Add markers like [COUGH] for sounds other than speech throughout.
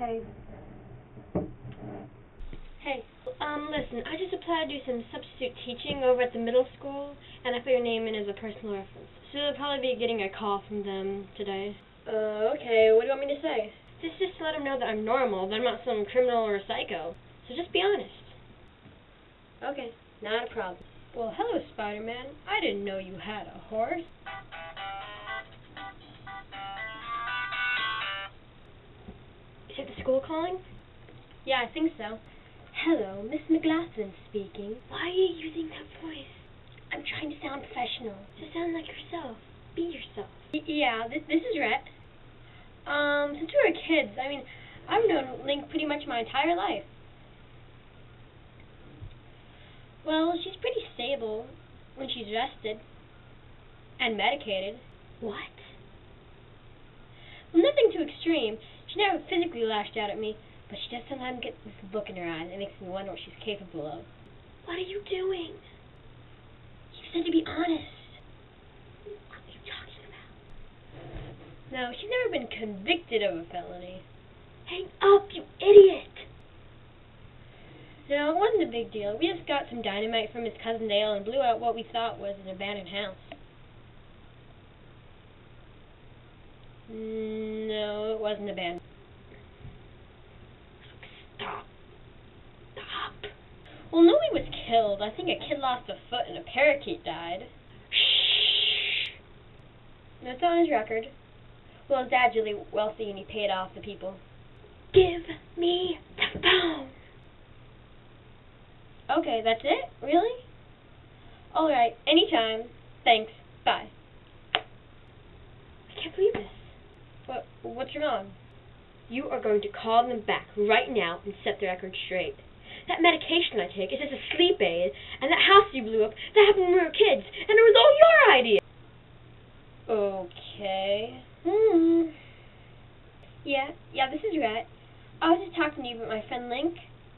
Hey. Hey, um, listen, I just applied to do some substitute teaching over at the middle school, and I put your name in as a personal reference. So you'll probably be getting a call from them today. Uh, okay, what do you want me to say? Just, just to let them know that I'm normal, that I'm not some criminal or a psycho. So just be honest. Okay, not a problem. Well, hello, Spider-Man. I didn't know you had a horse. School calling? Yeah, I think so. Hello, Miss McLaughlin speaking. Why are you using that voice? I'm trying to sound professional. Just sound like yourself. Be yourself. Y- yeah, this, this is Rhett. Um, since we were kids, I mean, I've known Link pretty much my entire life. Well, she's pretty stable when she's rested and medicated. What? Well, nothing too extreme. She never physically lashed out at me, but she does sometimes get this look in her eyes that makes me wonder what she's capable of. What are you doing? You said to be honest. What are you talking about? No, she's never been convicted of a felony. Hang up, you idiot! No, it wasn't a big deal. We just got some dynamite from his cousin Dale and blew out what we thought was an abandoned house. It wasn't abandoned. Stop. Stop. Well, nobody was killed. I think a kid lost a foot and a parakeet died. Shh. That's on his record. Well, his dad's really wealthy and he paid off the people. Give me the phone. Okay, that's it? Really? Alright, anytime. Thanks. Bye. I can't believe this. What, what's wrong? You are going to call them back right now and set the record straight. That medication I take is just a sleep aid, and that house you blew up, that happened when we were kids, and it was all your idea. Okay. Hmm. Yeah, yeah, this is right. I was just talking to you about my friend Link.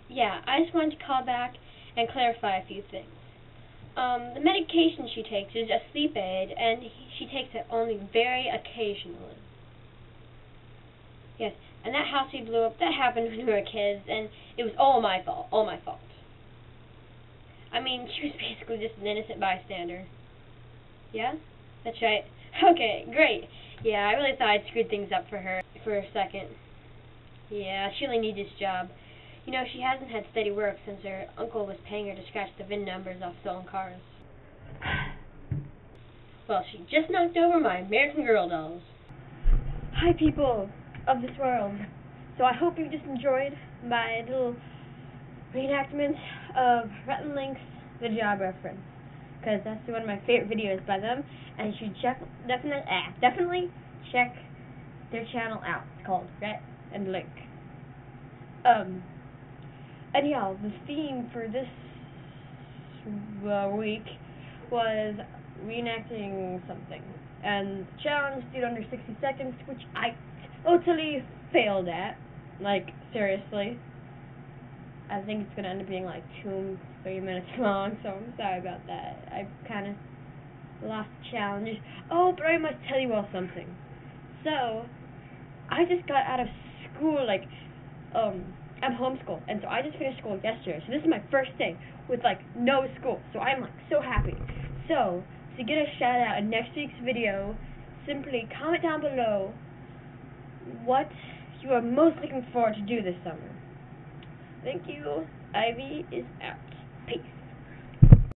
Yeah, I just wanted to call back and clarify a few things. Um, the medication she takes is a sleep aid, and he, she takes it only very occasionally. Yes, and that house we blew up, that happened when we were kids, and it was all my fault, all my fault. I mean, [LAUGHS] she was basically just an innocent bystander. Yeah? That's right. [LAUGHS] Okay, great. Yeah, I really thought I'd screwed things up for her for a second. Yeah, she really needs this job. You know, she hasn't had steady work since her uncle was paying her to scratch the VIN numbers off stolen cars. Well, she just knocked over my American Girl dolls. Hi, people of this world. So I hope you just enjoyed my little reenactment of Rhett and Link's The Job Reference. Because that's one of my favorite videos by them. And you should check, definitely, ah, definitely check their channel out. It's called Rhett and Link. Um, anyhow, the theme for this uh, week was reenacting something. And the challenge did under 60 seconds, which I totally failed at. Like, seriously. I think it's to end up being like two, three minutes [LAUGHS] long, so I'm sorry about that. I kind of lost the challenge. Oh, but I must tell you all something. So, I just got out of school, like, um, I'm homeschooled, and so I just finished school yesterday. So this is my first day with like no school. So I'm like so happy. So to get a shout out in next week's video, simply comment down below what you are most looking forward to do this summer. Thank you. Ivy is out.